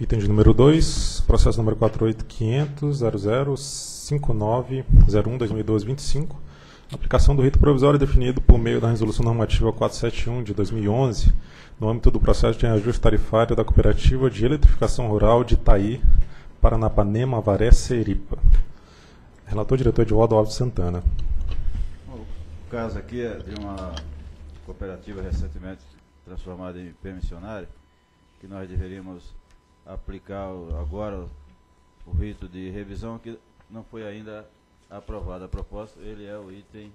Item de número 2, processo número 48500005901-2012-25. Aplicação do rito provisório definido por meio da Resolução Normativa 471 de 2011, no âmbito do processo de ajuste tarifário da Cooperativa de Eletrificação Rural de Itaí, Paranapanema, Avaré, Seripa. Relator diretor de Alves Santana. O caso aqui é de uma cooperativa recentemente transformada em permissionária, que nós deveríamos aplicar agora o rito de revisão que não foi ainda aprovado. A proposta, ele é o item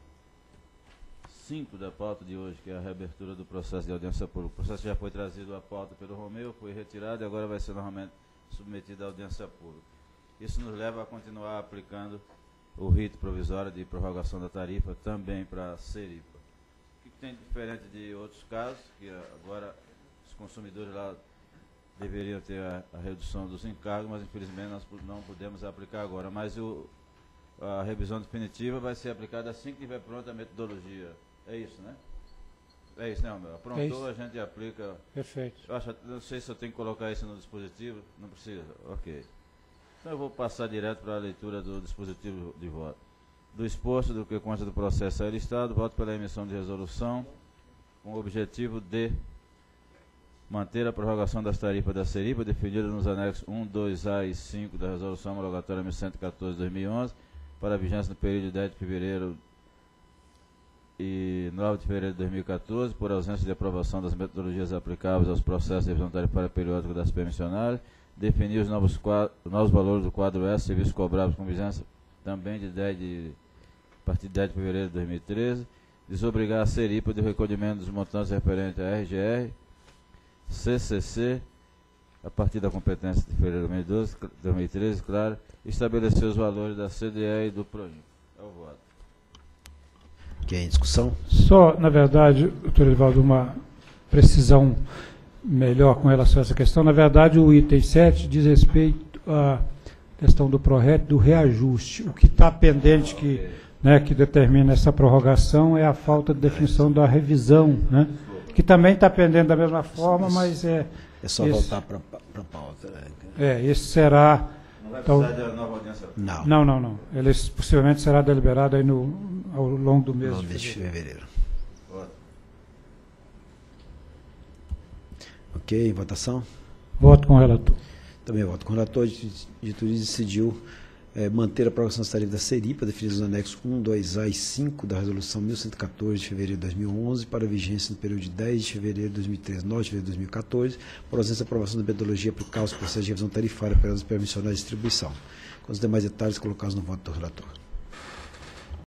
5 da pauta de hoje, que é a reabertura do processo de audiência pública. O processo já foi trazido à pauta pelo Romeu, foi retirado e agora vai ser novamente submetido à audiência pública. Isso nos leva a continuar aplicando o rito provisório de prorrogação da tarifa também para a Seripa. O que tem diferente de outros casos, que agora os consumidores lá deveriam ter a, a redução dos encargos, mas infelizmente nós não podemos aplicar agora. Mas o, a revisão definitiva vai ser aplicada assim que estiver pronta a metodologia. É isso, né? É isso, né, Romeu? Aprontou, é a gente aplica. Perfeito. Eu acho, não sei se eu tenho que colocar isso no dispositivo. Não precisa? Ok. Então eu vou passar direto para a leitura do dispositivo de voto. Do exposto do que consta do processo é listado, voto pela emissão de resolução com o objetivo de manter a prorrogação das tarifas da Seripa definida nos anexos 1, 2A e 5 da Resolução Homologatória 1114 2011 para a vigência no período de 10 de fevereiro e 9 de fevereiro de 2014, por ausência de aprovação das metodologias aplicáveis aos processos de revisão tarifária periódica das permissionárias, definir os novos, quadros, novos valores do quadro S, serviços cobrados com vigência também de 10 de, a partir de 10 de fevereiro de 2013, desobrigar a Seripa do recolhimento dos montantes referentes à RGR, CCC, a partir da competência de fevereiro de 2012, 2013, claro, estabelecer os valores da CDE e do PROIN. É o voto. Quem em discussão? Só, na verdade, doutor Edivaldo, uma precisão melhor com relação a essa questão. Na verdade, o item 7 diz respeito à questão do PRORET, do reajuste. O que está pendente, que, né, que determina essa prorrogação, é a falta de definição da revisão, né, que também está pendente da mesma forma, mas é... É só esse, voltar para a pauta. né? É, esse será... Não vai Então- precisar de nova audiência. Não, Não, não, não. Ele possivelmente será deliberado aí no, ao longo do mês no de mês de fevereiro. fevereiro. Voto. Ok, votação? Voto com o relator. Também voto com o relator. Diretoria decidiu eh, manter a das tarifas da Seripa, definidas no anexo 1, 2A e 5 da Resolução 1114 de fevereiro de 2011, para vigência no período de 10 de fevereiro de 2013 9 de fevereiro de 2014, por ausência de aprovação da metodologia aplicada aos processos de revisão tarifária pelas permissionárias de distribuição. Com os demais detalhes colocados no voto do relator.